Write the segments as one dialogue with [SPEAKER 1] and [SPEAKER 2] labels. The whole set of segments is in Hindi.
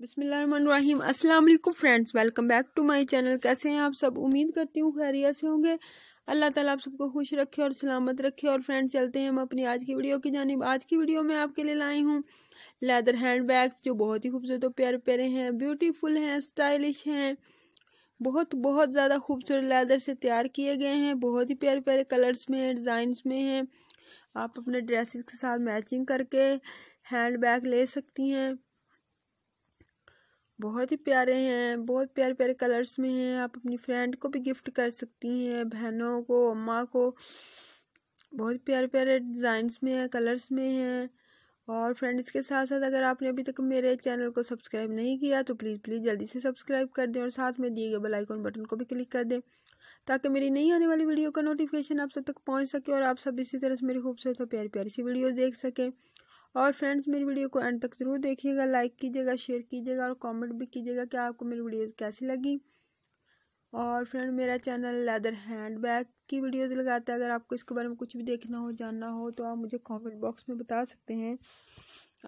[SPEAKER 1] बिस्मिल्लाहिर्रहमानिर्रहीम। अस्सलाम वालेकुम friends, welcome back to my channel. कैसे हैं आप सब? उम्मीद करती हूँ खैरियत से होंगे। अल्लाह ताला आप सबको खुश रखे और सलामत रखे। और फ्रेंड्स, चलते हैं हम अपनी आज की वीडियो की जानिब। आज की वीडियो में आपके लिए लाई हूँ लेदर हैंड बैग जो बहुत ही खूबसूरत और प्यारे प्यारे हैं, ब्यूटीफुल हैं, स्टाइलिश हैं। बहुत बहुत ज़्यादा खूबसूरत लेदर से तैयार किए गए हैं। बहुत ही प्यारे प्यारे कलर्स में हैं, डिज़ाइंस में हैं। आप अपने ड्रेसेस के साथ मैचिंग करके हैंड बैग ले सकती हैं। बहुत ही प्यारे हैं, बहुत प्यारे प्यारे कलर्स में हैं। आप अपनी फ्रेंड को भी गिफ्ट कर सकती हैं, बहनों को, अम्मा को। बहुत प्यारे प्यारे डिज़ाइंस में हैं, कलर्स में हैं। और फ्रेंड्स के साथ साथ अगर आपने अभी तक मेरे चैनल को सब्सक्राइब नहीं किया तो प्लीज़ प्लीज़ जल्दी से सब्सक्राइब कर दें और साथ में दिए गए बेल आइकन बटन को भी क्लिक कर दें, ताकि मेरी नई आने वाली वीडियो का नोटिफिकेशन आप सब तक पहुँच सके और आप सब इसी तरह से मेरी खूबसूरत और प्यारी प्यारी सी वीडियो देख सकें। और फ्रेंड्स, मेरी वीडियो को एंड तक ज़रूर देखिएगा, लाइक कीजिएगा, शेयर कीजिएगा और कमेंट भी कीजिएगा कि आपको मेरी वीडियो कैसी लगी। और फ्रेंड, मेरा चैनल लेदर हैंड बैग की वीडियोज़ लगाता है। अगर आपको इसके बारे में कुछ भी देखना हो, जानना हो तो आप मुझे कमेंट बॉक्स में बता सकते हैं।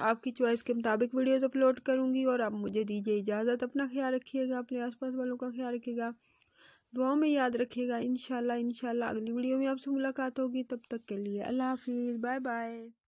[SPEAKER 1] आपकी चॉइस के मुताबिक वीडियोज़ अपलोड करूँगी और आप मुझे दीजिए इजाज़त। अपना ख्याल रखिएगा, अपने आसपास वालों का ख्याल रखिएगा। दुआओं में याद रखिएगा। इन शाला अगली वीडियो में आपसे मुलाकात होगी। तब तक के लिए अल्लाह हाफिज़। Bye bye